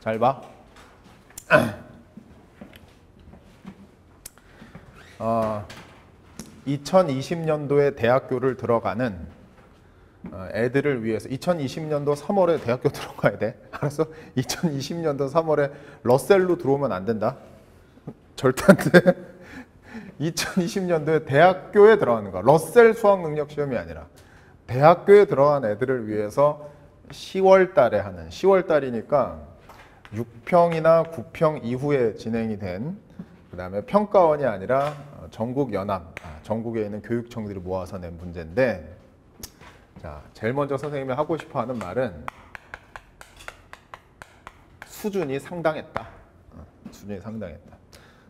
잘 봐. 어, 2020년도에 대학교를 들어가는 어, 애들을 위해서 2020년도 3월에 대학교 들어가야 돼. 알았어? 2020년도 3월에 러셀로 들어오면 안 된다. 절대 안 돼. 2020년도에 대학교에 들어가는 거야. 러셀 수학 능력 시험이 아니라 대학교에 들어간 애들을 위해서 10월 달에 하는 10월 달이니까 6평이나 9평 이후에 진행이 된 그다음에 평가원이 아니라 어, 전국 연합 아, 전국에 있는 교육청들이 모아서 낸 문제인데 자 제일 먼저 선생님이 하고 싶어 하는 말은 수준이 상당했다. 어, 수준이 상당했다.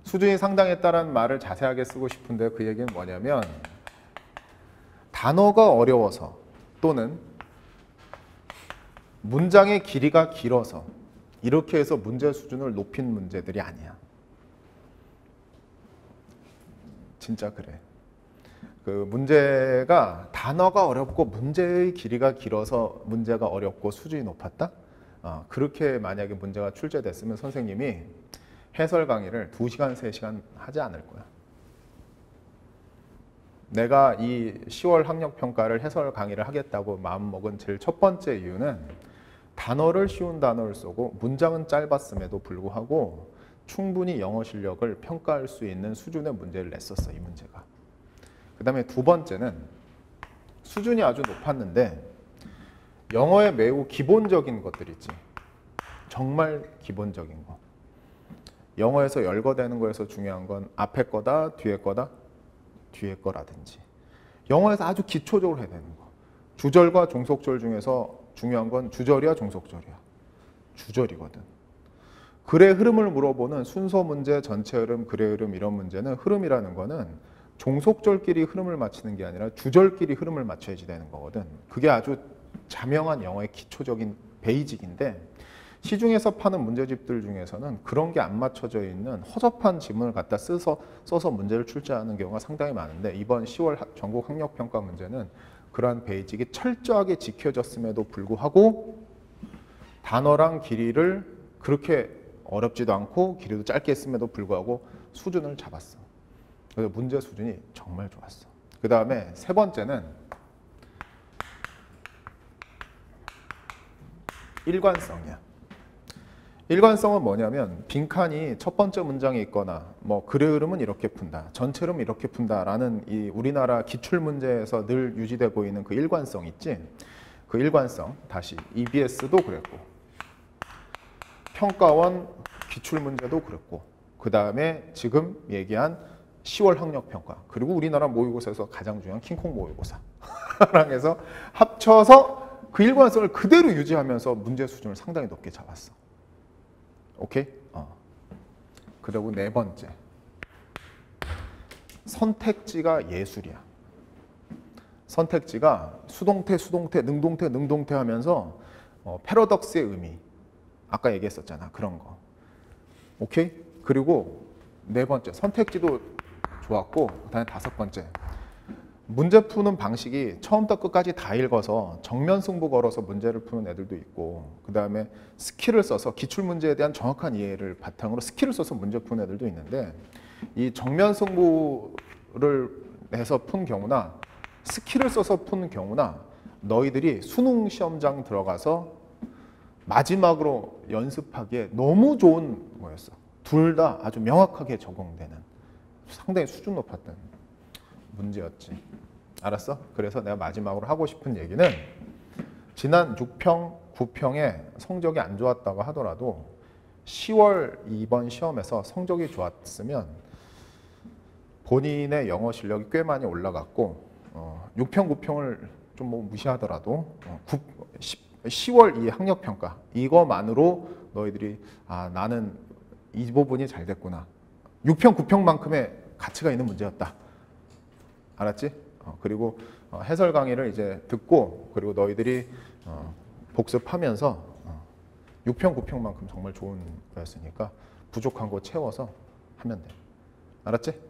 수준이 상당했다라는 말을 자세하게 쓰고 싶은데 그 얘기는 뭐냐면 단어가 어려워서 또는 문장의 길이가 길어서 이렇게 해서 문제 수준을 높인 문제들이 아니야. 진짜 그래. 그 문제가 단어가 어렵고 문제의 길이가 길어서 문제가 어렵고 수준이 높았다? 어, 그렇게 만약에 문제가 출제됐으면 선생님이 해설 강의를 2시간, 3시간 하지 않을 거야. 내가 이 10월 학력 평가를 해설 강의를 하겠다고 마음먹은 제일 첫 번째 이유는 단어를 쉬운 단어를 쓰고 문장은 짧았음에도 불구하고 충분히 영어 실력을 평가할 수 있는 수준의 문제를 냈었어, 이 문제가. 그 다음에 두 번째는 수준이 아주 높았는데 영어의 매우 기본적인 것들 있지. 정말 기본적인 거. 영어에서 열거되는 거에서 중요한 건 앞에 거다, 뒤에 거다, 뒤에 거라든지. 영어에서 아주 기초적으로 해야 되는 거. 주절과 종속절 중에서 중요한 건 주절이야, 종속절이야. 주절이거든. 글의 흐름을 물어보는 순서 문제, 전체 흐름, 글의 흐름 이런 문제는 흐름이라는 거는 종속절끼리 흐름을 맞추는 게 아니라 주절끼리 흐름을 맞춰야지 되는 거거든. 그게 아주 자명한 영어의 기초적인 베이직인데 시중에서 파는 문제집들 중에서는 그런 게 안 맞춰져 있는 허접한 지문을 갖다 써서 써서 문제를 출제하는 경우가 상당히 많은데 이번 10월 전국 학력 평가 문제는 그러한 베이직이 철저하게 지켜졌음에도 불구하고 단어랑 길이를 그렇게 어렵지도 않고 길이도 짧게 했음에도 불구하고 수준을 잡았어. 그래서 문제 수준이 정말 좋았어. 그 다음에 세 번째는 일관성이야. 일관성은 뭐냐면 빈칸이 첫 번째 문장에 있거나 뭐 글의 흐름은 이렇게 푼다, 전체 흐름 이렇게 푼다라는 이 우리나라 기출 문제에서 늘 유지되고 있는 그 일관성 있지? 그 일관성 다시 EBS도 그랬고 평가원 기출 문제도 그랬고 그 다음에 지금 얘기한 10월 학력 평가 그리고 우리나라 모의고사에서 가장 중요한 킹콩 모의고사랑 해서 합쳐서 그 일관성을 그대로 유지하면서 문제 수준을 상당히 높게 잡았어. 오케이? 어. 그리고 네 번째. 선택지가 예술이야. 선택지가 수동태, 수동태, 능동태, 능동태 하면서 어, 패러덕스의 의미. 아까 얘기했었잖아. 그런 거. 오케이? 그리고 네 번째. 선택지도 좋았고, 그 다음에 다섯 번째. 문제 푸는 방식이 처음부터 끝까지 다 읽어서 정면 승부 걸어서 문제를 푸는 애들도 있고 그 다음에 skill을 써서 기출 문제에 대한 정확한 이해를 바탕으로 skill을 써서 문제 푸는 애들도 있는데 이 정면 승부를 내서 푼 경우나 skill을 써서 푸는 경우나 너희들이 수능 시험장 들어가서 마지막으로 연습하기에 너무 좋은 거였어. 둘 다 아주 명확하게 적용되는 상당히 수준 높았던 문제였지. 알았어? 그래서 내가 마지막으로 하고 싶은 얘기는 지난 6평, 9평에 성적이 안 좋았다고 하더라도 10월 이번 시험에서 성적이 좋았으면 본인의 영어 실력이 꽤 많이 올라갔고 어, 6평, 9평을 좀 뭐 무시하더라도 어, 9, 10, 10월 이 학력 평가 이거만으로 너희들이 아 나는 이 부분이 잘 됐구나 6평, 9평만큼의 가치가 있는 문제였다. 알았지? 어, 그리고 어, 해설 강의를 이제 듣고 그리고 너희들이 어, 복습하면서 어, 6평, 9평만큼 정말 좋은 거였으니까 부족한 거 채워서 하면 돼. 알았지?